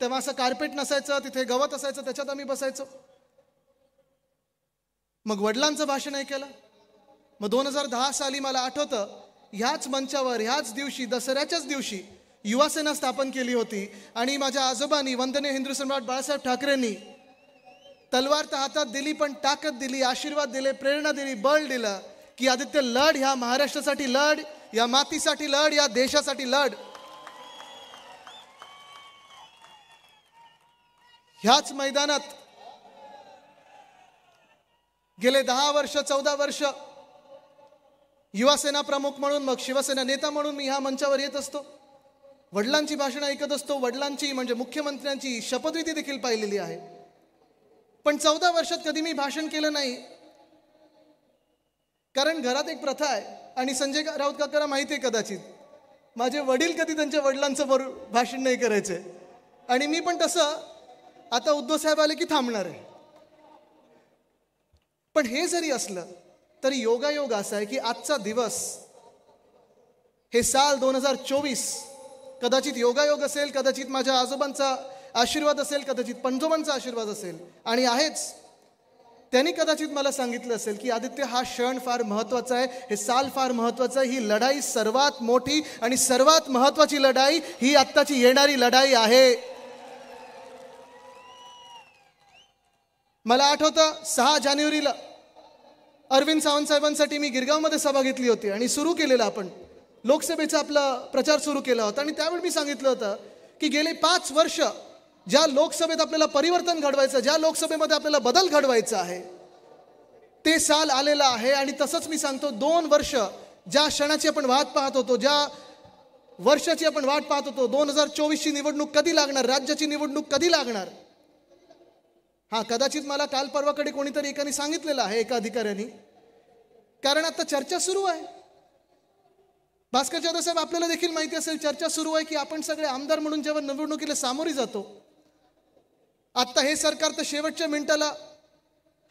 तेव्हा असं कार्पेट नसायचं तिथे गवत असायचं त्याच्यात आम्ही बसायचो. मग वडिलांचं भाषण ऐकायला. मग दोन हजार दहा साली मला आठवतं ह्याच मंचावर ह्याच दिवशी दसऱ्याच्याच दिवशी युवासेना स्थापन केली होती आणि माझ्या आजोबांनी वंदने हिंदू सम्राट बाळासाहेब ठाकरेंनी तलवार तर हातात दिली पण ताकद दिली आशीर्वाद दिले प्रेरणा दिली बळ दिलं की आदित्य लढ ह्या महाराष्ट्रासाठी लढ या मातीसाठी लढ या देशासाठी लढ. ह्याच मैदानात गेले दहा वर्ष चौदा वर्ष युवासेना प्रमुख म्हणून मग शिवसेना नेता म्हणून मी ह्या मंचावर येत असतो. वडिलांची भाषणं ऐकत असतो. वडिलांची म्हणजे मुख्यमंत्र्यांची शपथविधी देखील पाहिलेली आहे. पण चौदा वर्षात कधी मी भाषण केलं नाही. कारण घरात एक प्रथा आहे. आणि संजय राऊत काकाला माहिती आहे कदाचित. माझे वडील कधी त्यांच्या वडिलांचं भाषण नाही करायचे. आणि मी पण तसं आता उद्धव साहेब आले की थांबणार आहे. पण हे जरी असलं तरी योगायोग असा आहे की आजचा दिवस हे साल दोन हजार चोवीस कदाचित योगायोग असेल कदाचित माझ्या आजोबांचा आशीर्वाद असेल कदाचित पंजोबांचा आशीर्वाद असेल आणि आहेच. त्यांनी कदाचित मला सांगितलं असेल की आदित्य हा क्षण फार महत्त्वाचा आहे हे साल फार महत्वाचं आहे ही लढाई सर्वात मोठी आणि सर्वात महत्वाची लढाई ही आत्ताची येणारी लढाई आहे. मला आठवतं सहा जानेवारीला अरविंद सावंत साहेबांसाठी मी गिरगावमध्ये सभा घेतली होती आणि सुरू केलेलं आपण लोकसभेचा आपला प्रचार सुरू केला होता आणि त्यावेळी मी सांगितलं होतं की गेले पाच वर्ष ज्या लोकसभेत आपल्याला परिवर्तन घडवायचं ज्या लोकसभेमध्ये आपल्याला बदल घडवायचा आहे ते साल आलेलं आहे आणि तसंच मी सांगतो दोन वर्ष ज्या क्षणाची आपण वाट पाहत होतो ज्या वर्षाची आपण वाट पाहत होतो दोन हजार चोवीसची निवडणूक कधी लागणार राज्याची निवडणूक कधी लागणार हां कदाचित मला काल परवाकडे कोणीतरी एकाने सांगितलेलं आहे एका अधिकाऱ्यांनी. कारण आता चर्चा सुरू आहे. भास्कर जाधव साहेब आपल्याला देखील माहिती असेल चर्चा सुरू आहे की आपण सगळे आमदार म्हणून जेव्हा निवडणुकीला सामोरी जातो आत्ता हे सरकार तर शेवटच्या मिनिटाला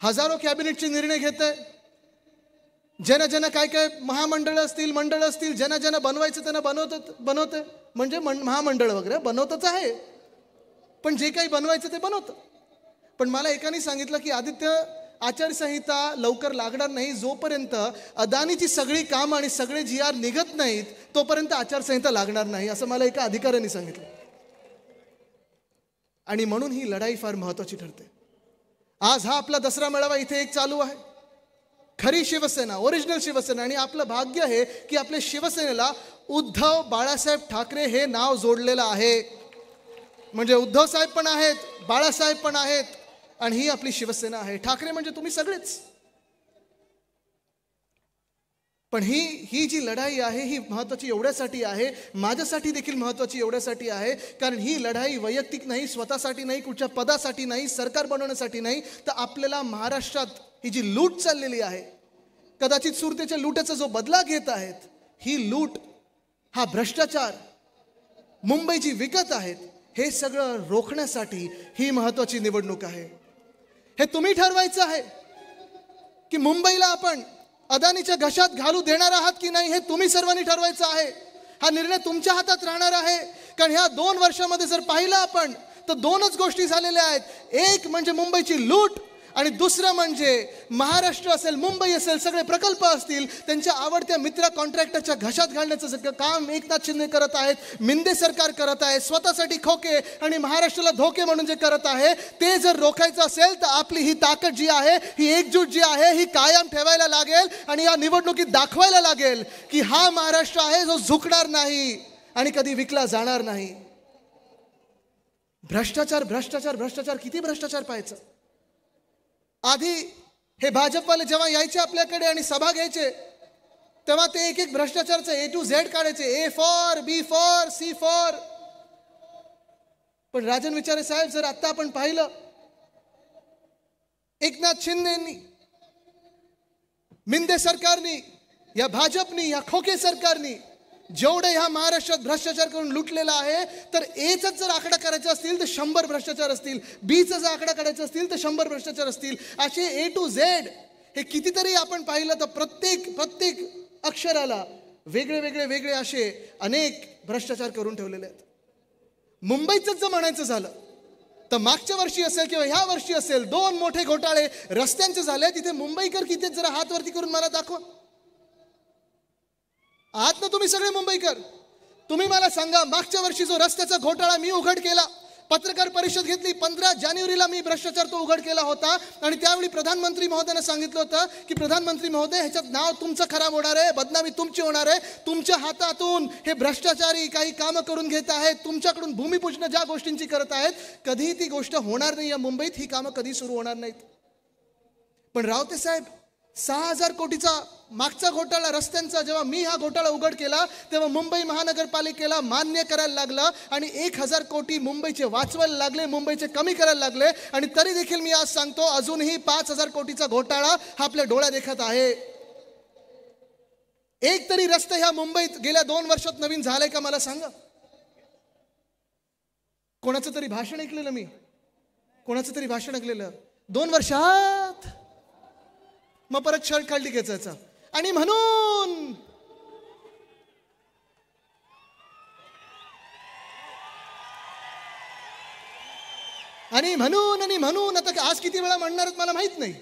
हजारो कॅबिनेटचे निर्णय घेत आहे ज्यांना ज्यांना काय काय महामंडळ असतील मंडळ असतील ज्यांना ज्यांना बनवायचं त्यांना बनवत बनवतं म्हणजे महामंडळ वगैरे बनवतच आहे. पण जे काही बनवायचं ते बनवतं. पण मला एकाने सांगितलं की आदित्य आचारसंहिता लवकर लागणार नाही जोपर्यंत अदानीची सगळी कामं आणि सगळे जी आर निघत नाहीत तोपर्यंत आचारसंहिता लागणार नाही असं मला एका अधिकाऱ्याने सांगितलं. आणि म्हणून ही लढाई फार महत्वाची ठरते. आज हा आपला दसरा मेळावा इथे एक चालू आहे. खरी शिवसेना ओरिजिनल शिवसेना आणि आपलं भाग्य आहे की आपल्या शिवसेनेला उद्धव बाळासाहेब ठाकरे हे नाव जोडलेलं आहे. म्हणजे उद्धव साहेब पण आहेत बाळासाहेब पण आहेत. आणि ही आपली शिवसेना आहे. ठाकरे म्हणजे तुम्ही सगळेच. पण ही ही जी लढाई आहे ही महत्वाची एवढ्यासाठी आहे माझ्यासाठी देखील महत्वाची एवढ्यासाठी आहे कारण ही लढाई वैयक्तिक नाही स्वतःसाठी नाही कुठच्या पदासाठी नाही सरकार बनवण्यासाठी नाही तर आपल्याला महाराष्ट्रात ही जी लूट चाललेली आहे कदाचित सुरतेच्या लूटाचा जो बदला घेत आहेत ही लूट हा भ्रष्टाचार मुंबई जी विकत आहेत हे सगळं रोखण्यासाठी ही महत्वाची निवडणूक आहे. हे तुम्ही ठरवायचं आहे की मुंबईला आपण अदानीच्या घशात घालू देणार आहात की नाही हे तुम्ही सर्वांनी ठरवायचं आहे. हा निर्णय तुमच्या हातात राहणार आहे. कारण ह्या दोन वर्षामध्ये जर पाहिलं आपण तर दोनच गोष्टी झालेल्या आहेत. एक म्हणजे मुंबईची लूट आणि दुसरं म्हणजे महाराष्ट्र असेल मुंबई असेल सगळे प्रकल्प असतील त्यांच्या आवडत्या मित्र कॉन्ट्रॅक्टरच्या घशात घालण्याचं काम एकनाथ शिंदे करत आहेत मिंदे सरकार करत आहे स्वतःसाठी खोके आणि महाराष्ट्राला धोके म्हणून जे करत आहे ते जर रोखायचं असेल तर आपली ही ताकद जी आहे ही एकजूट जी आहे ही कायम ठेवायला लागेल आणि या निवडणुकीत दाखवायला लागेल की हा महाराष्ट्र आहे जो झुकणार नाही आणि कधी विकला जाणार नाही. भ्रष्टाचार भ्रष्टाचार भ्रष्टाचार किती भ्रष्टाचार पाहायचं? आधी हे भाजपवाले जेव्हा यायचे आपल्याकडे आणि सभा घ्यायचे तेव्हा ते एक एक भ्रष्टाचारचे ए टू झेड काढायचे. A for B for C for पण राजन विचारे साहेब जर आत्ता आपण पाहिलं एकनाथ शिंदेनी मिंदे सरकारनी या भाजपनी या खोके सरकारनी जेवढे ह्या महाराष्ट्रात भ्रष्टाचार करून लुटलेला आहे तर एच जर आकडा करायचा असतील तर शंभर भ्रष्टाचार असतील. बीचा जर आकडा काढायचा असतील तर शंभर भ्रष्टाचार असतील. असे ए टू झेड हे कितीतरी आपण पाहिलं तर प्रत्येक प्रत्येक अक्षराला वेगळे वेगळे वेगळे असे अनेक भ्रष्टाचार करून ठेवलेले आहेत. मुंबईचंच जर म्हणायचं झालं तर मागच्या वर्षी असेल किंवा ह्या वर्षी असेल दोन मोठे घोटाळे रस्त्यांचे झाले तिथे मुंबईकर किती जरा हातवरती करून मला दाखवा. आहात ना तुम्ही सगळे मुंबईकर. तुम्ही मला सांगा मागच्या वर्षी जो रस्त्याचा घोटाळा मी उघड केला पत्रकार परिषद घेतली पंधरा जानेवारीला मी भ्रष्टाचार तो उघड केला होता आणि त्यावेळी प्रधानमंत्री महोदयानं सांगितलं होतं की प्रधानमंत्री महोदय ह्याच्यात नाव तुमचं खराब होणार आहे बदनामी तुमची होणार आहे तुमच्या हातातून हे भ्रष्टाचारी काही कामं करून घेत आहेत तुमच्याकडून भूमिपूजन ज्या गोष्टींची करत आहेत कधीही ती गोष्ट होणार नाही या मुंबईत ही कामं कधी सुरू होणार नाहीत. पण रावते साहेब सहा हजार कोटीचा मागचा घोटाळा रस्त्यांचा जेव्हा मी हा घोटाळा उघड केला तेव्हा मुंबई महानगरपालिकेला मान्य करायला लागलं आणि एक हजार कोटी मुंबईचे वाचवायला लागले मुंबईचे कमी करायला लागले आणि तरी देखील मी आज सांगतो अजूनही पाच हजार कोटीचा घोटाळा हा आपल्या डोळ्या देखत आहे. एक तरी रस्ते ह्या मुंबईत गेल्या दोन वर्षात नवीन झालंय का मला सांगा? कोणाचं तरी भाषण ऐकलेलं मी? कोणाचं तरी भाषण ऐकलेलं? दोन वर्षात! मग परत शर्ट खाली खेचायचा आणि म्हणून आणि म्हणून आणि म्हणून आता आज किती वेळा म्हणणार मला माहीत नाही.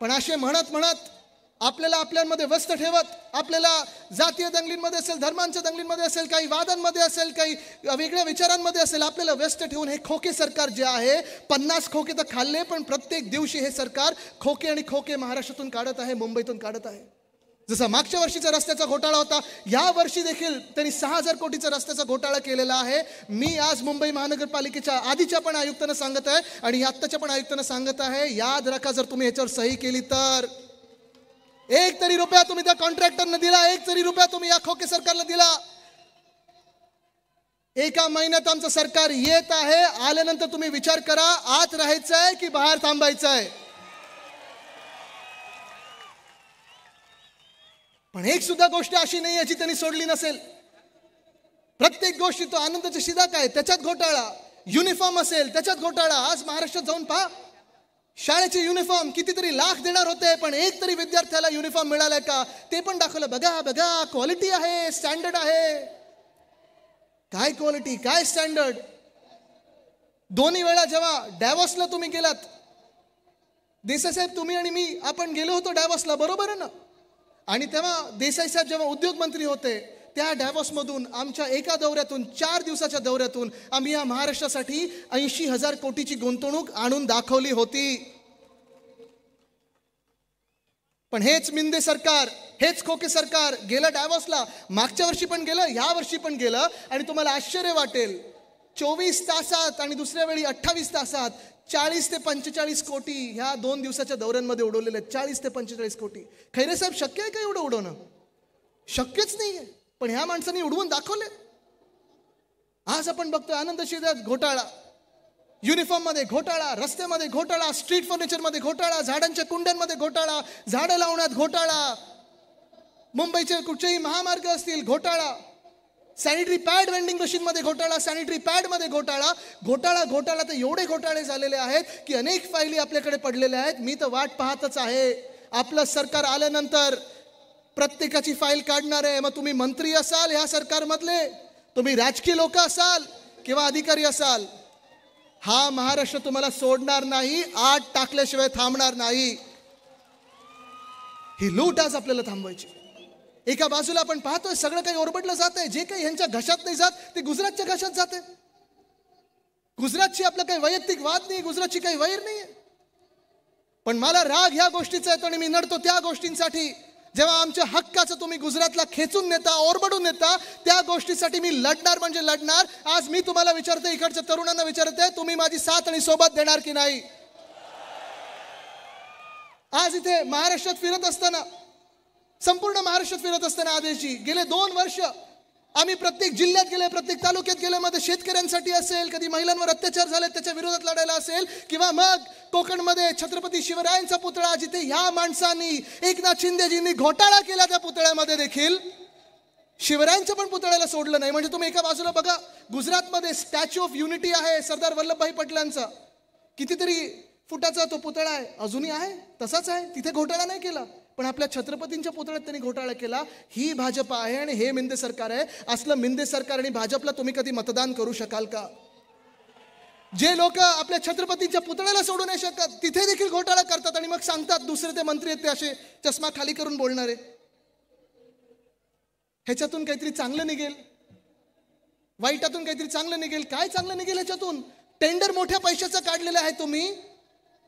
पण असे म्हणत म्हणत आपल्याला आपल्यामध्ये व्यस्त ठेवत आपल्याला जातीय दंगलींमध्ये असेल धर्मांच्या दंगलींमध्ये असेल काही वादांमध्ये असेल काही वेगळ्या विचारांमध्ये असेल आपल्याला व्यस्त ठेवून हे खोके सरकार जे आहे पन्नास खोके तर खाल्ले पण प्रत्येक दिवशी हे सरकार खोके आणि खोके महाराष्ट्रातून काढत आहे मुंबईतून काढत आहे. जसा मागच्या वर्षीचा रस्त्याचा घोटाळा होता या वर्षी देखील त्यांनी सहा हजार कोटीचा रस्त्याचा घोटाळा केलेला आहे. मी आज मुंबई महानगरपालिकेच्या आधीच्या पण आयुक्तांना सांगत आहे आणि आत्ताच्या पण आयुक्तांना सांगत आहे याद राखा जर तुम्ही याच्यावर सही केली तर. एक तरी रुपया तुम्ही त्या कॉन्ट्रॅक्टरने दिला एक तरी रुपया तुम्ही या खोके सरकारला दिला. एका महिन्यात आमचं सरकार येत आहे आल्यानंतर तुम्ही विचार करा आत राहायचं आहे की बाहेर थांबायचं आहे पण एक सुद्धा गोष्ट अशी नाही याची त्यांनी सोडली नसेल. प्रत्येक गोष्टी तो आनंदाचा शिदा काय? त्याच्यात घोटाळा. युनिफॉर्म असेल त्याच्यात घोटाळा. आज महाराष्ट्रात जाऊन पहा शाळेचे युनिफॉर्म कितीतरी लाख देणार होते पण एक तरी विद्यार्थ्याला युनिफॉर्म मिळालाय का? ते पण दाखवलं. बघा बघा क्वालिटी आहे स्टँडर्ड आहे. काय क्वालिटी काय स्टँडर्ड दोन्ही वेळा जेव्हा डॅवॉसला तुम्ही गेलात देसाई साहेब तुम्ही आणि मी आपण गेलो होतो डॅवॉसला बरोबर आहे ना? आणि तेव्हा देसाई साहेब जेव्हा उद्योग मंत्री होते त्या डॅवॉसमधून आमच्या एका दौऱ्यातून चार दिवसाच्या दौऱ्यातून आम्ही या महाराष्ट्रासाठी ऐंशी हजार कोटीची गुंतवणूक आणून दाखवली होती. पण हेच मिंदे सरकार हेच खोके सरकार गेलं डॅवॉसला मागच्या वर्षी पण गेलं ह्या वर्षी पण गेलं आणि तुम्हाला आश्चर्य वाटेल. चोवीस तासात आणि दुसऱ्या वेळी अठ्ठावीस तासात चाळीस ते पंचेचाळीस कोटी ह्या दोन दिवसाच्या दौऱ्यांमध्ये उडवलेले आहेत. चाळीस ते पंचेचाळीस कोटी. खैरे साहेब शक्य आहे का एवढं उडवणं? शक्यच नाही आहे पण ह्या माणसांनी उडवून दाखवले. आज आपण बघतोय आनंद शिदात घोटाळा. युनिफॉर्ममध्ये घोटाळा रस्त्यामध्ये घोटाळा स्ट्रीट फर्निचरमध्ये घोटाळा झाडांच्या कुंड्यांमध्ये घोटाळा झाडं लावण्यात घोटाळा. मुंबईचे कुठचेही महामार्ग असतील घोटाळा. सॅनिटरी पॅड वेंडिंग मशीनमध्ये घोटाळा सॅनिटरी पॅडमध्ये घोटाळा. घोटाळा घोटाळा तर एवढे घोटाळे झालेले आहेत की अनेक फायली आपल्याकडे पडलेल्या आहेत. मी तर वाट पाहतच आहे. आपलं सरकार आल्यानंतर प्रत्येकाची फाईल काढणार आहे. मग तुम्ही मंत्री असाल ह्या सरकारमधले तुम्ही राजकीय लोक असाल किंवा अधिकारी असाल हा महाराष्ट्र तुम्हाला सोडणार नाही आठ टाकल्याशिवाय थांबणार नाही. ही लूट आज आपल्याला थांबवायची एका बाजूला आपण पाहतोय सगळं काही ओरबडलं जात आहे. जे काही ह्यांच्या घशात नाही जात ते गुजरातच्या घशात जाते गुजरातची आपलं काही वैयक्तिक वाद नाही गुजरातची काही वैर नाही पण मला राग ह्या गोष्टीचा येतो आणि मी नडतो त्या गोष्टींसाठी. जेव्हा आमच्या हक्काचं तुम्ही गुजरातला खेचून नेता ओरबडून नेता त्या गोष्टीसाठी मी लढणार म्हणजे लढणार. आज मी तुम्हाला विचारते इकडच्या तरुणांना विचारते तुम्ही माझी साथ आणि सोबत देणार की नाही? आज इथे महाराष्ट्रात फिरत असताना संपूर्ण महाराष्ट्रात फिरत असताना आदेशजी गेले दोन वर्ष आम्ही प्रत्येक जिल्ह्यात गेले प्रत्येक तालुक्यात गेले मध्ये शेतकऱ्यांसाठी असेल कधी महिलांवर अत्याचार झाले त्याच्या विरोधात लढायला असेल किंवा मग कोकणमध्ये छत्रपती शिवरायांचा पुतळा जिथे ह्या माणसांनी एकनाथ शिंदेजींनी घोटाळा केला त्या पुतळ्यामध्ये देखील. शिवरायांच्या पण पुतळ्याला सोडलं नाही. म्हणजे तुम्ही एका बाजूला बघा गुजरातमध्ये स्टॅच्यू ऑफ युनिटी आहे सरदार वल्लभभाई पटलांचा. कितीतरी फुटाचा तो पुतळा आहे. अजूनही आहे तसाच आहे. तिथे घोटाळा नाही केला. पण आपल्या छत्रपतींच्या पुतळ्यात त्यांनी घोटाळा केला. ही भाजप आहे आणि हे मिंदे सरकार आहे. असलं मिंदे सरकार आणि भाजपला तुम्ही कधी मतदान करू शकाल का? जे लोक आपल्या छत्रपतीच्या पुतळ्याला सोडू नाही शकत तिथे देखील घोटाळा करतात आणि मग सांगतात दुसरे ते मंत्री आहेत ते असे चष्मा खाली करून बोलणारे. ह्याच्यातून काहीतरी चांगलं निघेल. वाईटातून काहीतरी चांगलं निघेल. काय चांगलं निघेल ह्याच्यातून? टेंडर मोठ्या पैशाचं काढलेलं आहे तुम्ही.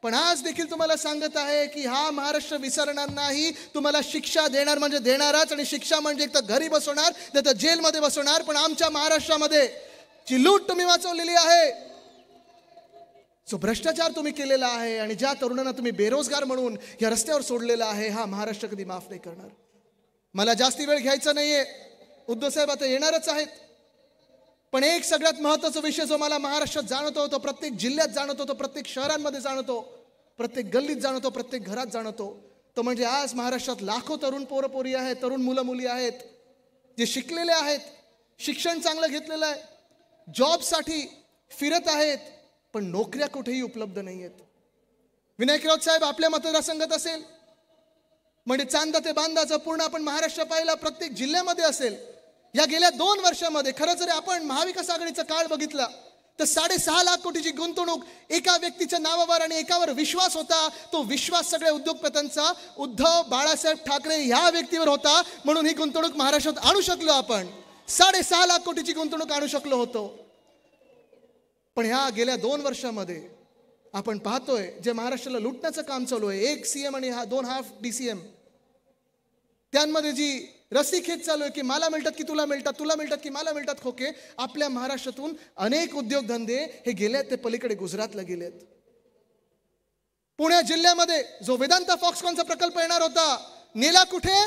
पण आज देखील तुम्हाला सांगत आहे की हा महाराष्ट्र विसरणार नाही. तुम्हाला शिक्षा देणार म्हणजे देणारच आणि शिक्षा म्हणजे एक तर घरी बसवणार नाही तर जेलमध्ये बसवणार. पण आमच्या महाराष्ट्रामध्ये जी लूट तुम्ही वाचवलेली आहे जो भ्रष्टाचार तुम्ही केलेला आहे आणि ज्या तरुणांना तुम्ही बेरोजगार म्हणून या रस्त्यावर सोडलेला आहे हा महाराष्ट्र कधी माफ नाही करणार. मला जास्ती वेळ घ्यायचा नाहीये. उद्धव साहेब आता येणारच आहेत. पण एक सगळ्यात महत्त्वाचा विषय जो मला महाराष्ट्रात जाणवतो तो प्रत्येक जिल्ह्यात जाणवतो तो प्रत्येक शहरांमध्ये जाणवतो प्रत्येक गल्लीत जाणवतो प्रत्येक घरात जाणवतो. तो म्हणजे आज महाराष्ट्रात लाखो तरुण पोरं पोरी आहेत तरुण मुलं मुली आहेत जे शिकलेले आहेत शिक्षण चांगलं घेतलेलं आहे जॉबसाठी फिरत आहेत पण नोकऱ्या कुठेही उपलब्ध नाही आहेत विनायक राऊत साहेब आपल्या मतदारसंघात असेल म्हणजे चांदा ते बांदाचं पूर्ण आपण महाराष्ट्र पाहिला प्रत्येक जिल्ह्यामध्ये असेल या गेल्या दोन वर्षामध्ये खरं जर आपण महाविकास आघाडीचा काळ बघितला तर साडेसहा लाख कोटीची गुंतवणूक एका व्यक्तीच्या नावावर आणि एकावर विश्वास होता तो विश्वास सगळ्या उद्योगपत्यांचा. उद्धव बाळासाहेब ठाकरे ह्या व्यक्तीवर होता म्हणून ही गुंतवणूक महाराष्ट्रात आणू शकलो आपण. साडेसहा लाख कोटीची गुंतवणूक आणू शकलो होतो. पण ह्या गेल्या दोन वर्षामध्ये आपण पाहतोय जे महाराष्ट्राला लुटण्याचं काम चालू आहे एक सीएम आणि हा दोन हाफ डी सी एम त्यांमध्ये जी रस्सीखेच चालू आहे की मला मिळतात की तुला मिळतात तुला मिळतात की मला मिळतात खोके आपल्या महाराष्ट्रातून अनेक उद्योगधंदे हे गेलेत ते पलीकडे गुजरातला गेलेत. पुण्या जिल्ह्यामध्ये जो वेदांता फॉक्सकॉनचा प्रकल्प येणार होता नेला कुठे?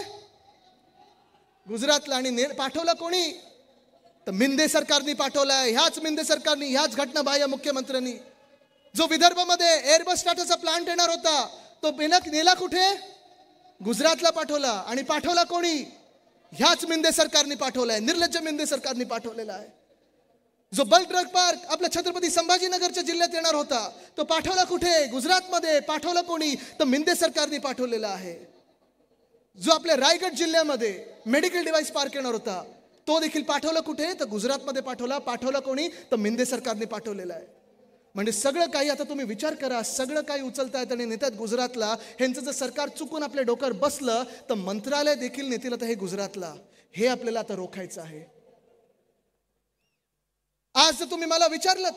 गुजरातला. आणि ने पाठवला कोणी? तर मिंदे सरकारनी पाठवलाय ह्याच मिंदे सरकारनी ह्याच घटनाबाह्य मुख्यमंत्र्यांनी. जो विदर्भामध्ये एअरबस टाटाचा प्लांट येणार होता तो नेला नेला कुठे? गुजरातला पाठवला. आणि पाठवला कोणी? ह्याच मिंदे सरकारने पाठवलाय निर्लज्ज मिंदे सरकारने पाठवलेला आहे. जो बल ड्रग पार्क आपल्या छत्रपती संभाजीनगरच्या जिल्ह्यात येणार होता तो पाठवला कुठे? गुजरातमध्ये पाठवला कोणी? तर मिंदे सरकारने पाठवलेला आहे. जो आपल्या रायगड जिल्ह्यामध्ये मेडिकल डिव्हाइस पार्क येणार होता तो देखील पाठवला कुठे? तर गुजरातमध्ये पाठवला. पाठवला कोणी? तर मिंदे सरकारने पाठवलेला आहे. म्हणजे सगळं काही आता तुम्ही विचार करा. सगळं काही उचलतायत आणि नेतात गुजरातला. ह्यांचं जर सरकार चुकून आपल्या डोक्यावर बसलं तर मंत्रालय देखील नेतील आता हे गुजरातला. हे आपल्याला आता रोखायचं आहे. आज जर तुम्ही मला विचारलं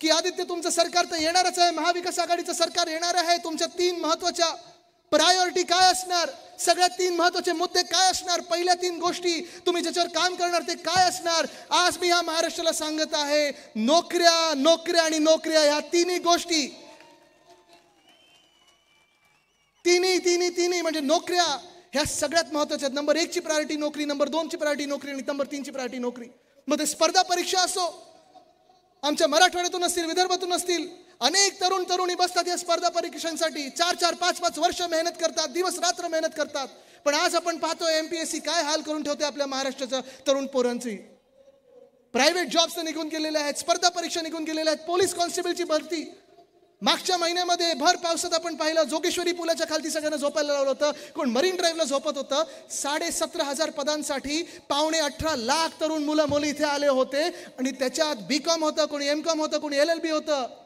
की आदित्य तुमचं सरकार तर येणारच आहे. महाविकास आघाडीचं सरकार येणार आहे. तुमच्या तीन महत्त्वाच्या प्रायोरिटी काय असणार? सगळ्यात तीन महत्त्वाचे मुद्दे काय असणार? पहिल्या तीन गोष्टी तुम्ही ज्याच्यावर काम करणार ते काय असणार? आज मी ह्या महाराष्ट्राला सांगत आहे नोकऱ्या नोकऱ्या आणि नोकऱ्या ह्या तिन्ही गोष्टी. तिन्ही तिन्ही तिन्ही म्हणजे नोकऱ्या ह्या सगळ्यात महत्त्वाच्या आहेत. नंबर एकची प्रायोरिटी नोकरी नंबर दोनची प्रायोरिटी नोकरी आणि नंबर तीनची प्रायोरिटी नोकरी. मग ते स्पर्धा परीक्षा असो. आमच्या मराठवाड्यातून असतील विदर्भातून असतील अनेक तरुण तरुणी बसतात या स्पर्धा परीक्षांसाठी. चार चार पाच पाच वर्ष मेहनत करतात दिवस रात्र मेहनत करतात. पण आज आपण पाहतो एम पी एस सी काय हाल करून ठेवते आपल्या महाराष्ट्राच्या तरुण पोरांची. प्रायव्हेट जॉब्स निघून गेलेल्या आहेत स्पर्धा परीक्षा निघून गेलेल्या आहेत पोलीस कॉन्स्टेबलची भरती. मागच्या महिन्यामध्ये भर पावसात आपण पाहिलं जोगेश्वरी पुलाच्या खालती सगळ्यांना झोपायला लावलं होतं. कोण? मरीन ड्राईव्हला झोपत होतं. साडे सतरा हजार पदांसाठी पावणे अठरा लाख तरुण मुलं मुली इथे आले होते. आणि त्याच्यात बी कॉम होतं कोणी एम कॉम होतं कोणी एल एल बी होतं.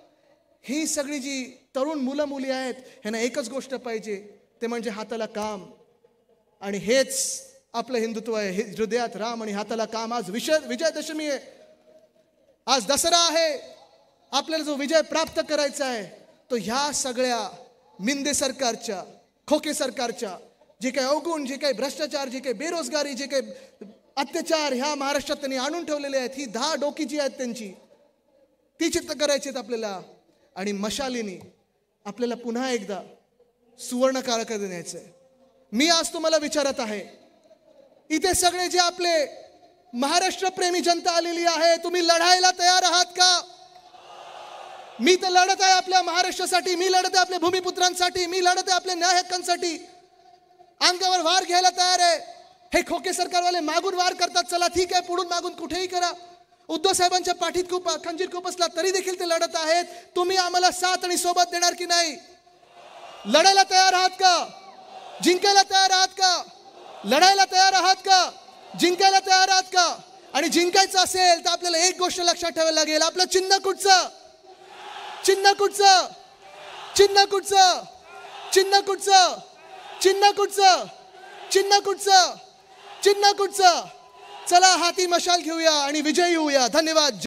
ही सगळी जी तरुण मुलं मुली आहेत ह्यांना एकच गोष्ट पाहिजे ते म्हणजे हाताला काम. आणि हेच आपलं हिंदुत्व आहे. हे हृदयात राम आणि हाताला काम. आज विजय विजयादशमी आहे. आज दसरा आहे. आपल्याला जो विजय प्राप्त करायचा आहे तो ह्या सगळ्या मिंदे सरकारच्या खोके सरकारच्या जे काही अवगुण जे काही भ्रष्टाचार जे काही बेरोजगारी जे काही अत्याचार ह्या महाराष्ट्रात त्यांनी आणून ठेवलेले आहेत. ही दहा डोकी जी आहेत त्यांची ती चित्त करायची आहेत आपल्याला. आणि मशालीनी आपल्याला पुन्हा एकदा सुवर्ण काळाकडे देण्याचं. आहे मी आज तुम्हाला विचारत आहे इथे सगळे जे आपले महाराष्ट्र प्रेमी जनता आलेली आहे तुम्ही लढायला तयार आहात का? मी तर लढत आहे आपल्या महाराष्ट्रासाठी मी लढत आहे आपल्या भूमिपुत्रांसाठी मी लढत आहे आपल्या न्याय हक्कांसाठी अंगावर वार घ्यायला तयार आहे. हे खोके सरकारवाले मागून वार करतात चला ठीक आहे पुढून मागून कुठेही करा. उद्धव साहेबांच्या पाठीत खूप खंजीर खूप असला तरी देखील ते लढत आहेत. तुम्ही आम्हाला साथ आणि सोबत देणार की नाही? लढायला तयार आहात का? जिंकायला तयार आहात का? लढायला तयार आहात का? जिंकायला तयार आहात का? आणि जिंकायचं असेल तर आपल्याला एक गोष्ट लक्षात ठेवायला लागेल. आपलं चिन्ह कुठचं? चिन्ह कुठचं? चिन्ह कुठचं? चिन्ह कुठचं? चिन्ह कुठचं? चिन्ह कुठचं? चिन्ह कुठचं? चला हाती मशाल घेऊया आणि विजयी होऊया. धन्यवाद.